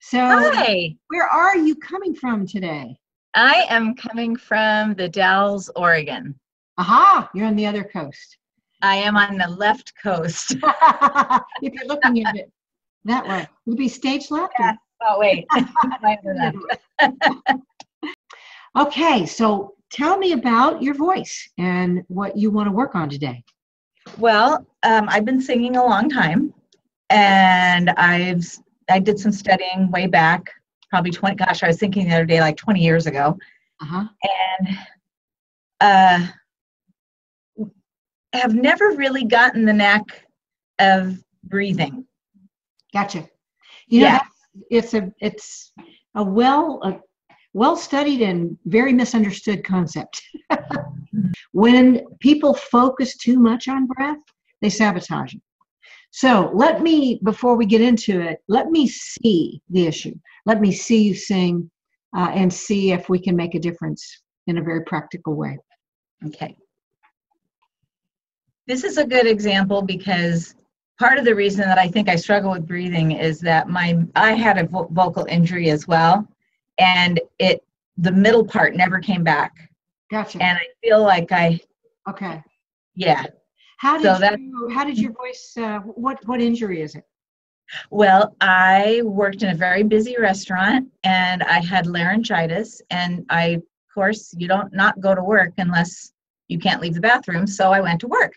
So, Hi, where are you coming from today? I am coming from the Dalles, Oregon. Aha, you're on the other coast. I am on the left coast. if you're looking at it that way, would be stage left? or- Oh, wait. My other left. Okay, so tell me about your voice and what you want to work on today. Well, um, I've been singing a long time, and I've I did some studying way back, probably 20. Gosh, I was thinking the other day, like 20 years ago, Uh huh. and uh, have never really gotten the knack of breathing. Gotcha. You Yeah. that's- it's a it's a well a well studied and very misunderstood concept. when people focus too much on breath, they sabotage it. So let me, before we get into it, let me see the issue. Let me see you sing uh, and see if we can make a difference in a very practical way. Okay. This is a good example because part of the reason that I think I struggle with breathing is that my I had a vo- vocal injury as well, and it the middle part never came back, Gotcha. and I feel like I Okay. yeah. How did So that- you, how did your voice? Uh, what what injury is it? Well, I worked in a very busy restaurant and I had laryngitis and I of course you don't not go to work unless you can't leave the bathroom, so I went to work.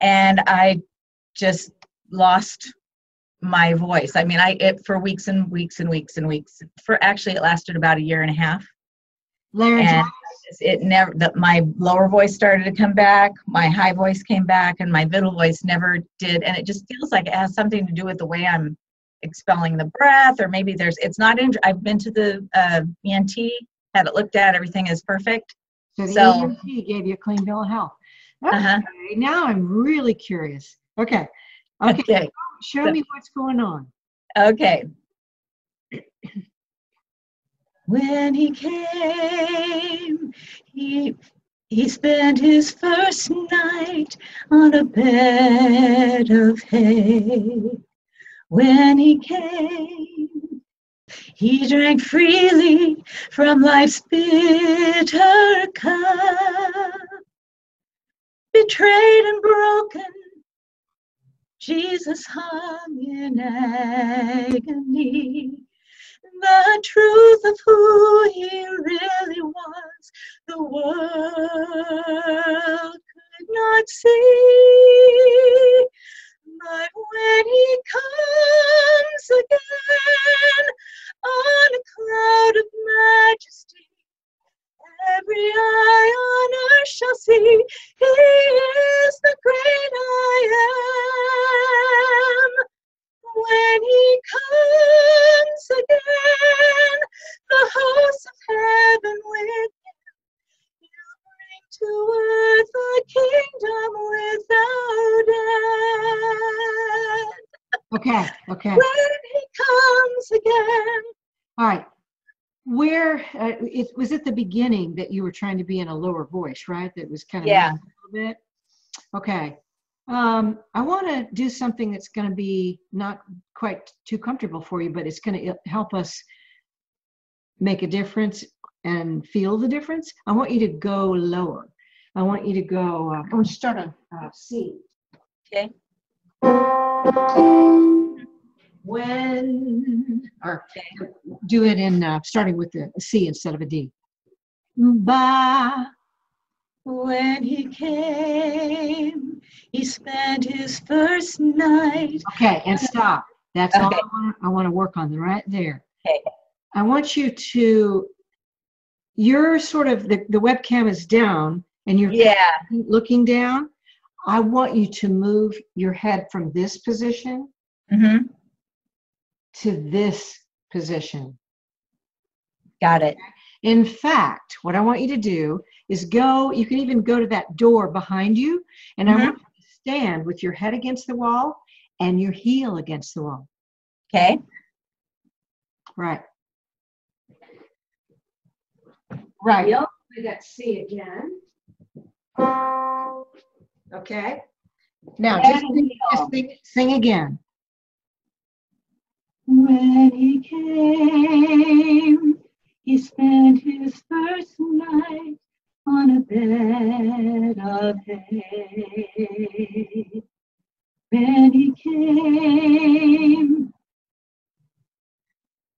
And I just lost my voice. I mean, I it for weeks and weeks and weeks and weeks. For actually it lasted about a year and a half Laryngitis. and it never that my lower voice started to come back my high voice came back and my middle voice never did and it just feels like it has something to do with the way i'm expelling the breath or maybe there's it's not in i've been to the uh, ent had it looked at everything is perfect So the So- ENT gave you a clean bill of health. Okay, uh-huh now I'm really curious. Okay, okay, okay show So- me what's going on. okay when he came he he spent his first night on a bed of hay. When he came he drank freely from life's bitter cup. Betrayed and broken jesus hung in agony the truth of who he of heaven with him, he'll bring to earth a kingdom without end. Okay, okay, When he comes again. all right. Where uh, it was at the beginning that you were trying to be in a lower voice, right? That was kind of Yeah. a little bit. Okay. Um, I want to do something that's going to be not quite too comfortable for you, but it's going to help us make a difference and feel the difference. I want you to go lower. I want you to go. Uh, I want you to start on uh, C. Okay. When or do it in uh, starting with a C instead of a D. Ba. When he came, he spent his first night. Okay, and stop. That's all Okay. I want, I want to work on right there. Okay. I want you to, you're sort of, the, the webcam is down and you're Yeah. looking down. I want you to move your head from this position mm-hmm. to this position. Got it. In fact, what I want you to do is go, you can even go to that door behind you, and I Mhm. want you to stand with your head against the wall and your heel against the wall. Okay. Right. Right. Heel. We got C again. Okay. Now just sing, just sing, sing again. When he came, he spent his first night on a bed of hay. When he came.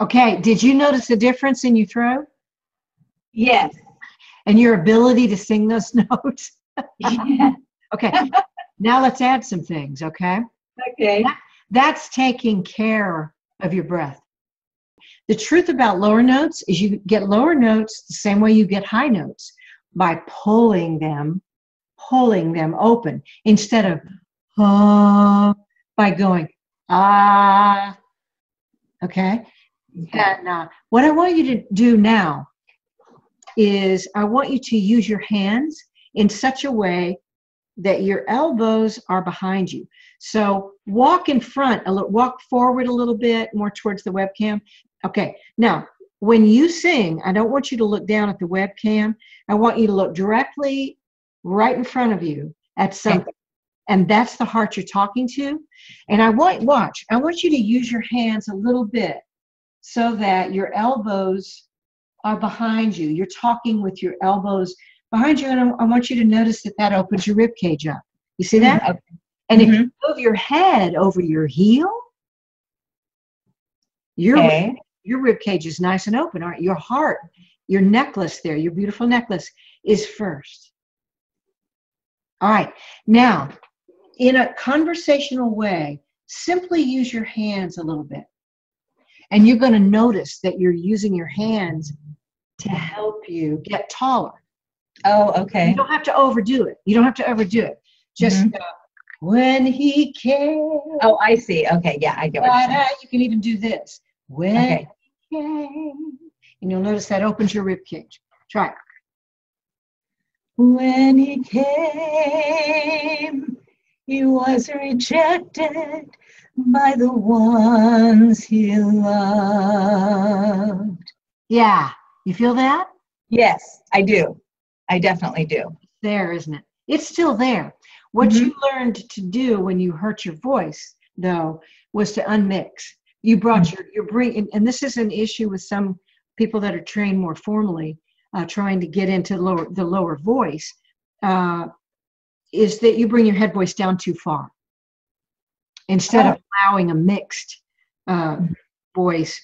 Okay, did you notice a difference in your throat Yes. and your ability to sing those notes? Yeah. Okay, now let's add some things, okay? Okay. That's taking care of your breath. The truth about lower notes is you get lower notes the same way you get high notes by pulling them, pulling them open instead of ah, by going ah. Okay? And uh, what I want you to do now is I want you to use your hands in such a way that your elbows are behind you. So walk in front, a little, walk forward a little bit more towards the webcam. Okay, now when you sing, I don't want you to look down at the webcam. I want you to look directly right in front of you at something. And that's the heart you're talking to. And I want, watch, I want you to use your hands a little bit so that your elbows are behind you. You're talking with your elbows behind you. And I, I want you to notice that that opens your rib cage up. You see that? Okay. And if you mm-hmm. move your head over your heel, your Okay. your rib cage is nice and open, aren't you? Your heart, your necklace there, your beautiful necklace is first. All right. Now, in a conversational way, simply use your hands a little bit. And you're going to notice that you're using your hands to help you get taller. Oh, okay. You don't have to overdo it. You don't have to overdo it. Just Mhm. uh, when he came. Oh, I see. Okay. Yeah, I get what you're saying. You can even do this. When Okay. he came. And you'll notice that opens your rib cage. Try it. When he came, he was rejected by the ones he loved. Yeah. You feel that? Yes, I do. I definitely do. There, isn't it? It's still there. What Mhm. you learned to do when you hurt your voice, though, was to unmix. You brought your, your bring, and, and this is an issue with some people that are trained more formally, uh, trying to get into lower, the lower voice, uh, is that you bring your head voice down too far. Instead of allowing a mixed uh, voice.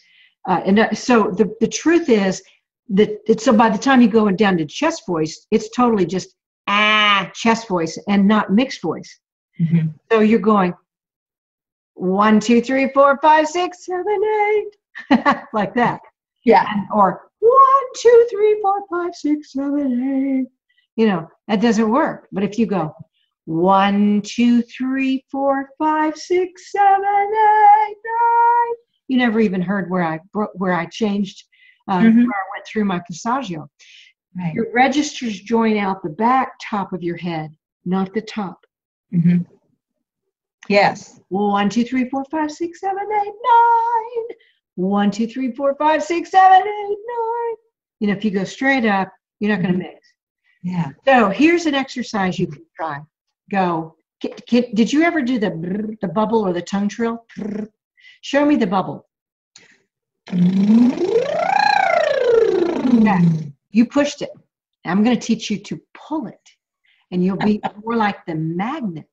Uh, and uh, so the, the truth is that it, so by the time you go down to chest voice, it's totally just ah chest voice and not mixed voice. Mhm. So you're going one, two, three, four, five, six, seven, eight, like that. Yeah. Or one, two, three, four, five, six, seven, eight. You know, that doesn't work. But if you go one, two, three, four, five, six, seven, eight, nine, you never even heard where I where I changed, uh, Mhm. where I through my passaggio. Right. Your registers join out the back top of your head, not the top. Mhm. Yes. One, two, three, four, five, six, seven, eight, nine. One, two, three, four, five, six, seven, eight, nine. You know, if you go straight up, you're not going to mix. Yeah. So here's an exercise you can try. Go. Ki- ki- Did you ever do the the bubble or the tongue trill? Show me the bubble. You pushed it. I'm going to teach you to pull it, and you'll be more like the magnet.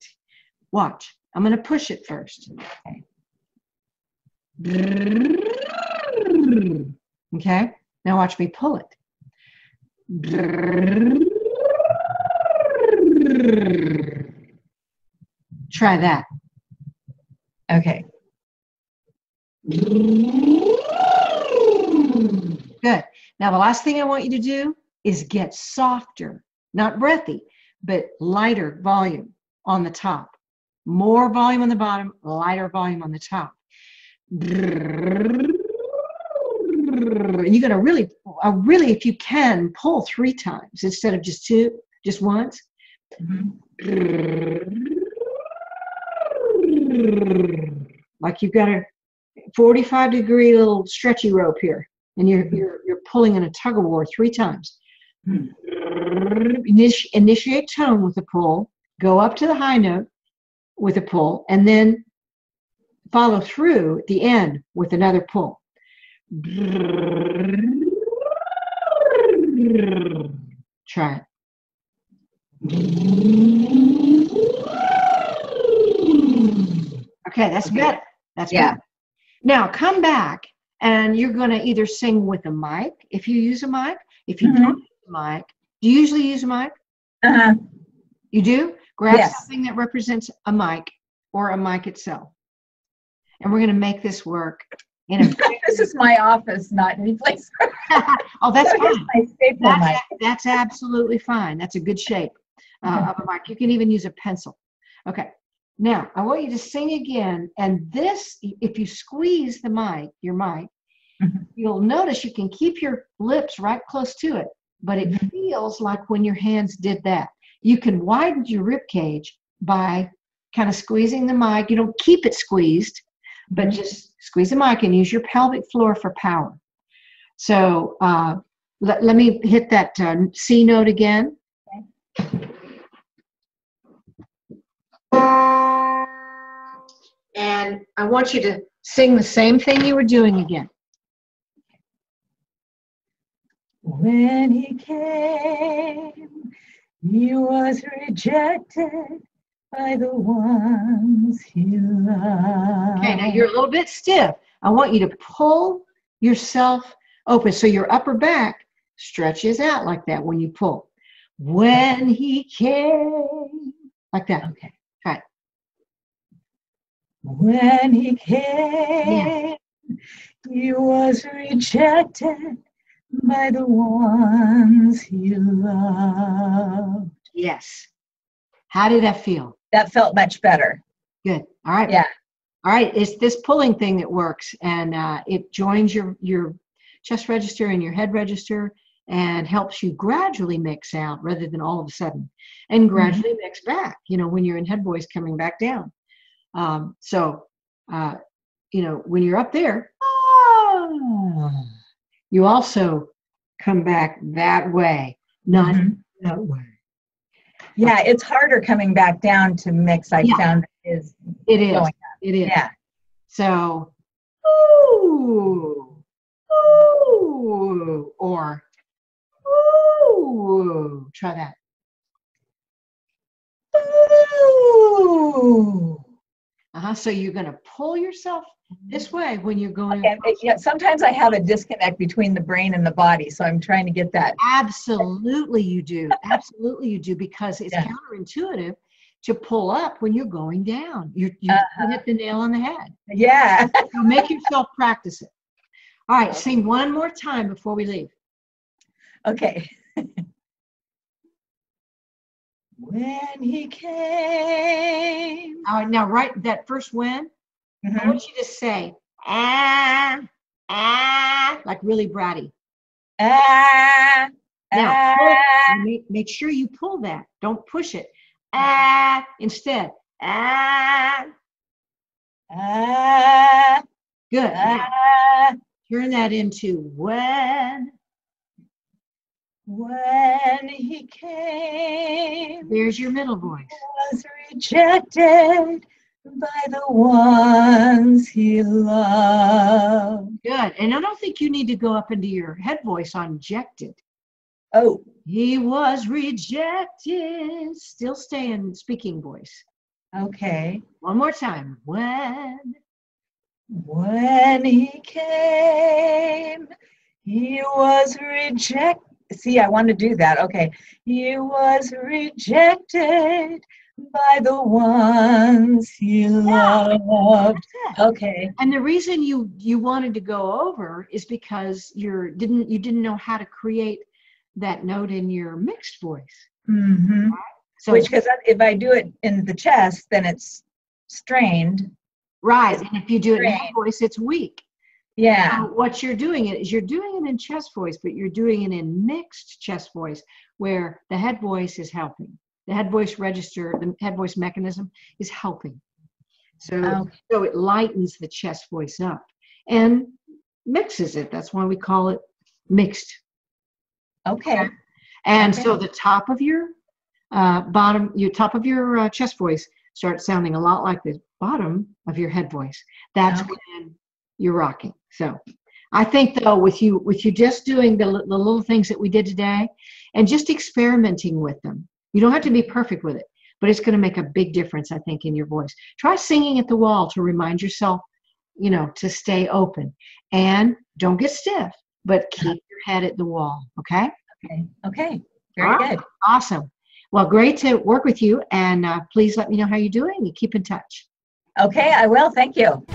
Watch. I'm going to push it first. Okay. okay. Now watch me pull it. Try that. Okay. Good. Now, the last thing I want you to do is get softer, not breathy, but lighter volume on the top. More volume on the bottom, lighter volume on the top. And you're to really, uh, really, if you can, pull three times instead of just two, just once. Like you've got a 45 degree little stretchy rope here, and you're you're you're pulling in a tug of war three times. Hmm. Initi- initiate tone with a pull, go up to the high note with a pull, and then follow through at the end with another pull. Try it. Okay, that's Okay. better. That's Yeah. better. Now come back and you're going to either sing with a mic if you use a mic. If you Mhm. don't use a mic, do you usually use a mic? Uh-huh. You do? Grab Yes. something that represents a mic or a mic itself. And we're going to make this work in a This is my office, not any place. Oh, that's Here's fine. my staple mic. That's, that's absolutely fine. That's a good shape uh, of a mic. You can even use a pencil. Okay. Now, I want you to sing again. And this, if you squeeze the mic, your mic, Mhm. you'll notice you can keep your lips right close to it, but it Mhm. feels like when your hands did that. You can widen your rib cage by kind of squeezing the mic. You don't keep it squeezed, but Mhm. just squeeze the mic and use your pelvic floor for power. So uh, let, let me hit that uh, C note again. And I want you to sing the same thing you were doing again. When he came, he was rejected by the ones he loved. Okay, now you're a little bit stiff. I want you to pull yourself open so your upper back stretches out like that when you pull. When he came, like that. Okay. When he came, he was rejected by the ones he loved. Yes. How did that feel? That felt much better. Good. All right. Yeah. All right. It's this pulling thing that works, and uh, it joins your your chest register and your head register, and helps you gradually mix out rather than all of a sudden, and gradually mix back. You know, when you're in head voice coming back down. Um, so, uh, you know, when you're up there, ah, you also come back that way, not Mhm. that way. Yeah, it's harder coming back down to mix. I Yeah. found is It is. It is. yeah. So, ooh, ooh, or ooh. Try that. Ooh. Uh-huh. So you're going to pull yourself this way when you're going. It- yeah, sometimes I have a disconnect between the brain and the body, so I'm trying to get that. Absolutely, you do. Absolutely, you do because it's Yeah. counterintuitive to pull up when you're going down. You you Uh-huh. hit the nail on the head. Yeah. So make yourself practice it. All right, sing one more time before we leave. Okay. when he came. All right, now right that first when. I Mhm. want you to say ah ah like really bratty. Ah, Now ah, make, make sure you pull that. Don't push it. Ah instead. Ah ah, good. Ah. turn that into when. When he came, There's your middle voice. was rejected by the ones he loved. Good. And I don't think you need to go up into your head voice on rejected. Oh, He was rejected. Still stay in speaking voice. okay. One more time. When. When he came, he was rejected. See, I want to do that. Okay. He was rejected by the ones he loved. Okay. And the reason you you wanted to go over is because you're didn't you didn't know how to create that note in your mixed voice. Mm-hmm. So Which, because if I do it in the chest, then it's strained. right, and if you do it in Right. voice, it's weak. Yeah. So what you're doing is you're doing it in chest voice, but you're doing it in mixed chest voice, where the head voice is helping. The head voice register, the head voice mechanism is helping. So Okay. so it lightens the chest voice up and mixes it. That's why we call it mixed. Okay. And Okay. so the top of your uh, bottom, your top of your uh, chest voice starts sounding a lot like the bottom of your head voice. That's Okay. when you're rocking. So I think though with you with you just doing the, the little things that we did today and just experimenting with them. You don't have to be perfect with it, but it's going to make a big difference I think in your voice. Try singing at the wall to remind yourself, you know, to stay open and don't get stiff, but keep your head at the wall, okay? Okay. Okay. Very right. good. Awesome. Well, great to work with you and uh, please let me know how you're doing and keep in touch. Okay, I will. Thank you.